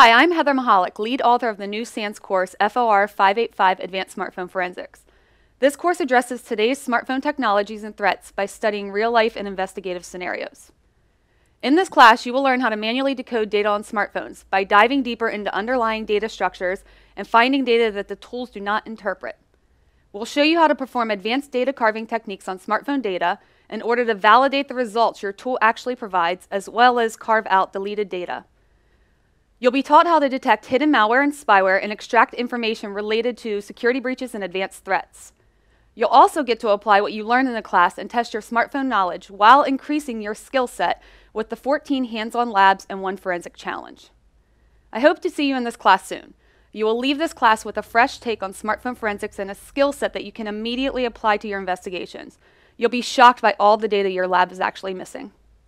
Hi, I'm Heather Mahalik, lead author of the new SANS course, FOR 585 Advanced Smartphone Forensics. This course addresses today's smartphone technologies and threats by studying real-life and investigative scenarios. In this class, you will learn how to manually decode data on smartphones by diving deeper into underlying data structures and finding data that the tools do not interpret. We'll show you how to perform advanced data carving techniques on smartphone data in order to validate the results your tool actually provides, as well as carve out deleted data. You'll be taught how to detect hidden malware and spyware and extract information related to security breaches and advanced threats. You'll also get to apply what you learn in the class and test your smartphone knowledge while increasing your skill set with the 14 hands-on labs and one forensic challenge. I hope to see you in this class soon. You will leave this class with a fresh take on smartphone forensics and a skill set that you can immediately apply to your investigations. You'll be shocked by all the data your lab is actually missing.